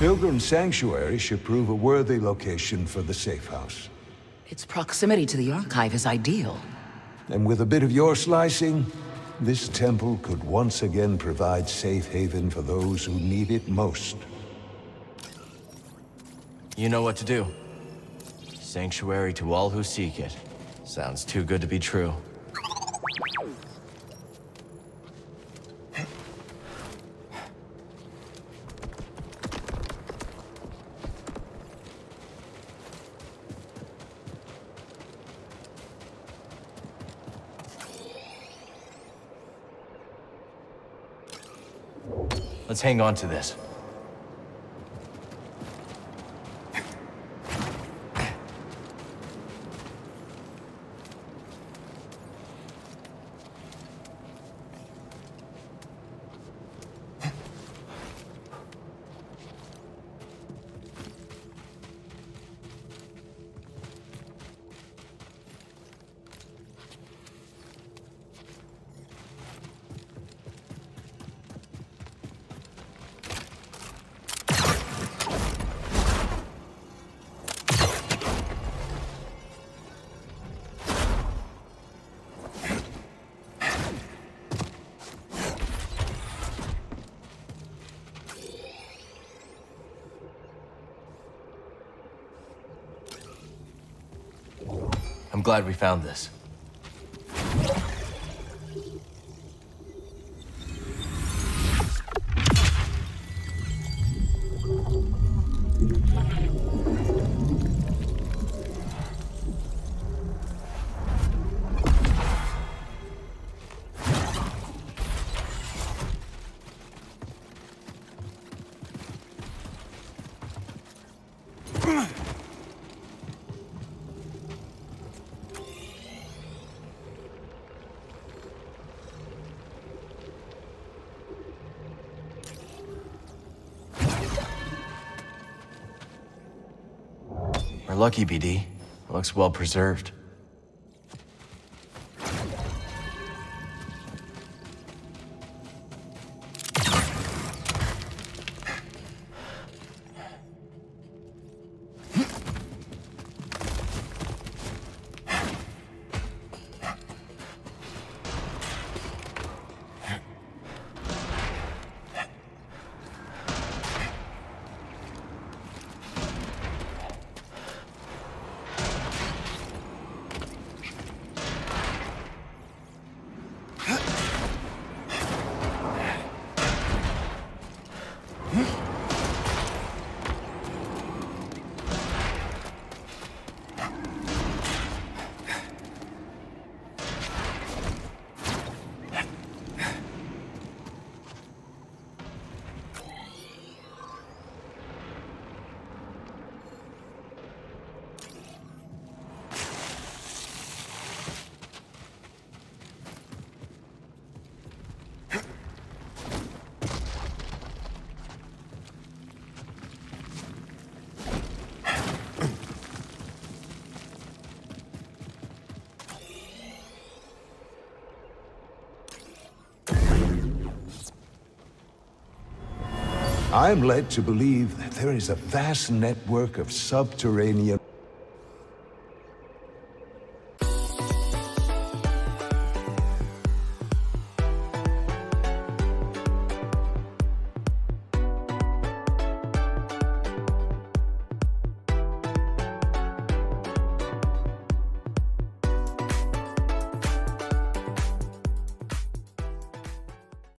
Pilgrim Sanctuary should prove a worthy location for the safe house. Its proximity to the Archive is ideal. And with a bit of your slicing, this temple could once again provide safe haven for those who need it most. You know what to do. Sanctuary to all who seek it. Sounds too good to be true. Let's hang on to this. I'm glad we found this. We're lucky, BD. It looks well preserved. I'm led to believe that there is a vast network of subterranean